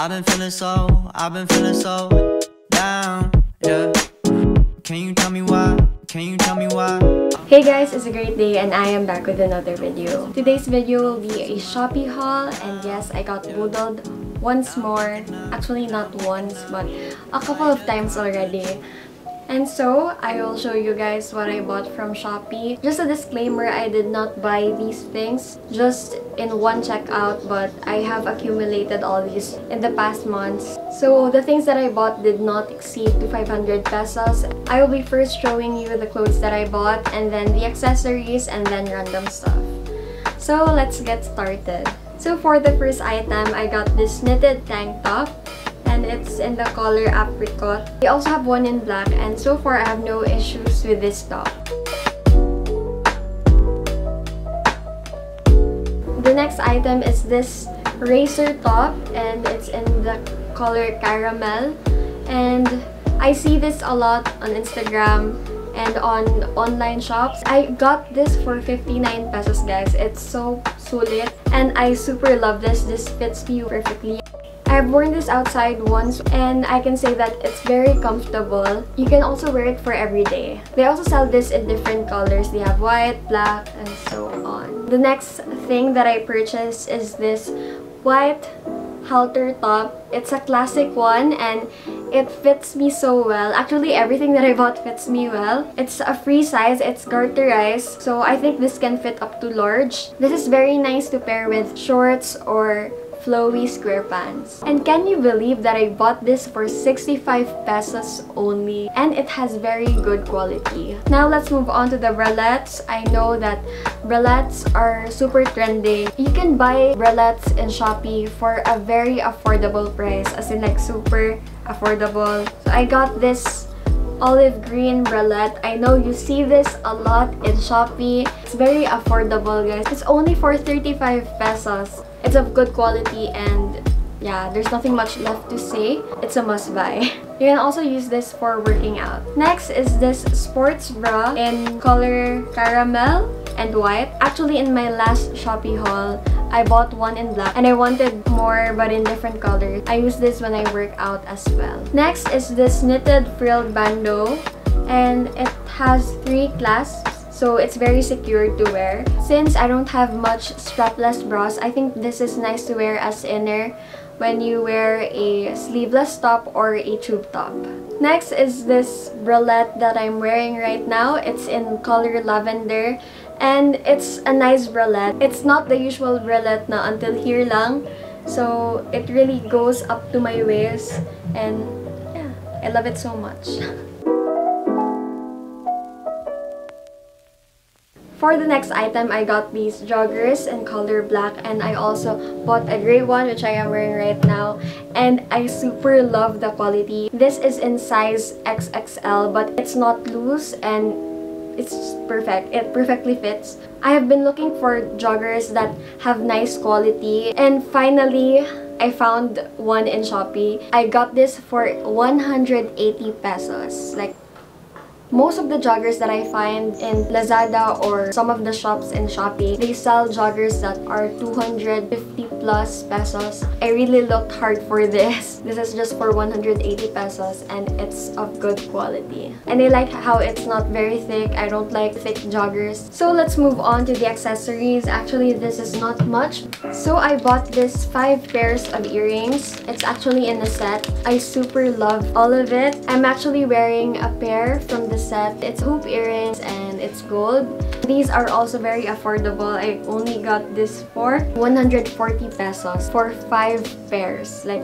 I've been feeling so, I've been feeling so down, yeah. Can you tell me why? Can you tell me why? Hey guys, it's a great day and I am back with another video. Today's video will be a Shopee haul and yes, I got boodled once more. Actually, not once, but a couple of times already. And so, I will show you guys what I bought from Shopee. Just a disclaimer, I did not buy these things just in one checkout, but I have accumulated all these in the past months. So, the things that I bought did not exceed to 500 pesos. I will be first showing you the clothes that I bought, and then the accessories, and then random stuff. So, let's get started. So, for the first item, I got this knitted tank top and it's in the color apricot. We also have one in black and so far I have no issues with this top. The next item is this racer top and it's in the color caramel and I see this a lot on Instagram and on online shops. I got this for 59 pesos guys. It's so sulit and I super love this. This fits me perfectly. I've worn this outside once and I can say that it's very comfortable. You can also wear it for every day. They also sell this in different colors. They have white, black, and so on. The next thing that I purchased is this white halter top. It's a classic one and it fits me so well. Actually, everything that I bought fits me well. It's a free size. It's garterized. So I think this can fit up to large. This is very nice to pair with shorts or flowy square pants. And can you believe that I bought this for 65 pesos only? And it has very good quality. Now let's move on to the bralettes. I know that bralettes are super trendy. You can buy bralettes in Shopee for a very affordable price. As in like super affordable. So I got this olive green bralette. I know you see this a lot in Shopee. It's very affordable guys. It's only for 35 pesos. It's of good quality and yeah, there's nothing much left to say. It's a must buy. You can also use this for working out. Next is this sports bra in color caramel and white. Actually, in my last Shopee haul, I bought one in black and I wanted more but in different colors. I use this when I work out as well. Next is this knitted frilled bandeau and it has three clasps so it's very secure to wear. Since I don't have much strapless bras, I think this is nice to wear as inner when you wear a sleeveless top or a tube top. Next is this bralette that I'm wearing right now. It's in color lavender and it's a nice bralette. It's not the usual bralette na until here lang. So it really goes up to my waist and yeah, I love it so much. For the next item, I got these joggers in color black and I also bought a gray one which I am wearing right now and I super love the quality. This is in size XXL but it's not loose and it's perfect. It perfectly fits. I have been looking for joggers that have nice quality and finally I found one in Shopee. I got this for 180 pesos. Like most of the joggers that I find in Lazada or some of the shops in Shopee, they sell joggers that are 250 plus pesos. I really looked hard for this. This is just for 180 pesos and it's of good quality. And I like how it's not very thick. I don't like thick joggers. So let's move on to the accessories. Actually, this is not much. So I bought this 5 pairs of earrings. It's actually in a set. I super love all of it. I'm actually wearing a pair from the set. It's hoop earrings and it's gold. These are also very affordable. I only got this for 140 pesos for 5 pairs. Like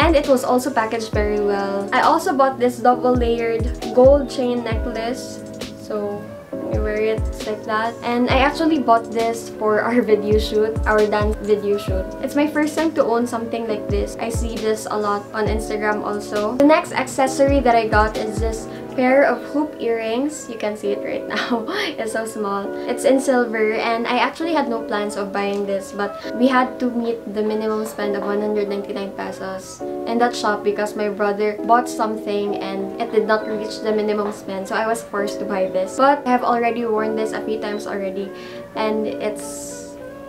and it was also packaged very well. I also bought this double layered gold chain necklace. So you wear it like that. And I actually bought this for our video shoot, our dance video shoot. It's my first time to own something like this. I see this a lot on Instagram also. The next accessory that I got is this pair of hoop earrings. You can see it right now. it's so small. It's in silver and I actually had no plans of buying this but we had to meet the minimum spend of 199 pesos in that shop because my brother bought something and it did not reach the minimum spend so I was forced to buy this. But I have already worn this a few times already and it's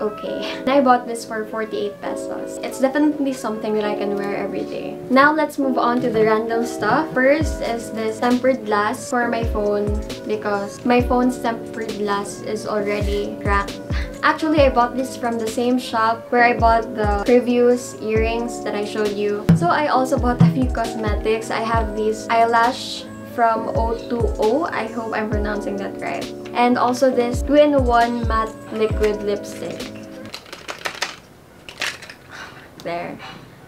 okay. I bought this for 48 pesos. It's definitely something that I can wear every day. Now let's move on to the random stuff. First is this tempered glass for my phone because my phone's tempered glass is already cracked. Actually, I bought this from the same shop where I bought the previous earrings that I showed you. So I also bought a few cosmetics. I have these eyelash from O2O. I hope I'm pronouncing that right. And also this 2-in-1 matte liquid lipstick. There.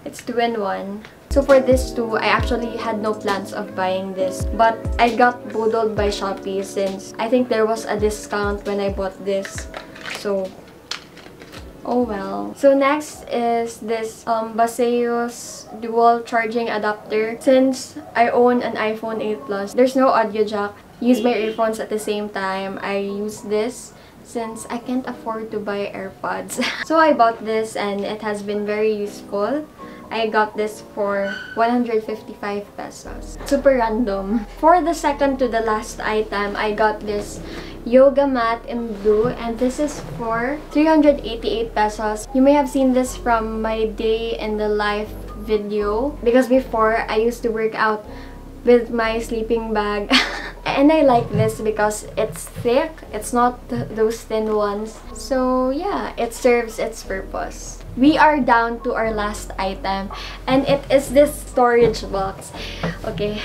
It's 2-in-1. So for this too, I actually had no plans of buying this. But I got boodled by Shopee since I think there was a discount when I bought this. So, oh well. So next is this um, Baseus dual charging adapter. Since I own an iPhone 8 Plus, there's no audio jack. Use my earphones at the same time. I use this since I can't afford to buy AirPods. so I bought this and it has been very useful. I got this for 155 pesos. Super random. For the second to the last item, I got this yoga mat in blue and this is for 388 pesos. You may have seen this from my day in the life video because before I used to work out with my sleeping bag and I like this because it's thick it's not th those thin ones so yeah it serves its purpose we are down to our last item and it is this storage box okay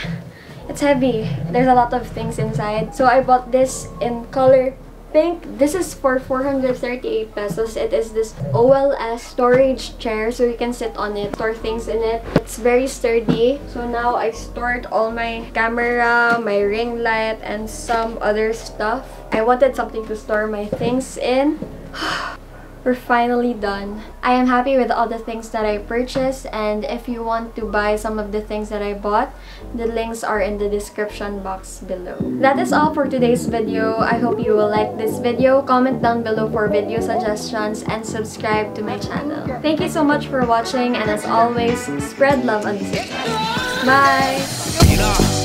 it's heavy. There's a lot of things inside. So I bought this in color pink. This is for 438 pesos. It is this OLS storage chair so you can sit on it, store things in it. It's very sturdy. So now I stored all my camera, my ring light, and some other stuff. I wanted something to store my things in. we're finally done. I am happy with all the things that I purchased and if you want to buy some of the things that I bought, the links are in the description box below. That is all for today's video. I hope you will like this video. Comment down below for video suggestions and subscribe to my channel. Thank you so much for watching and as always, spread love on the Bye!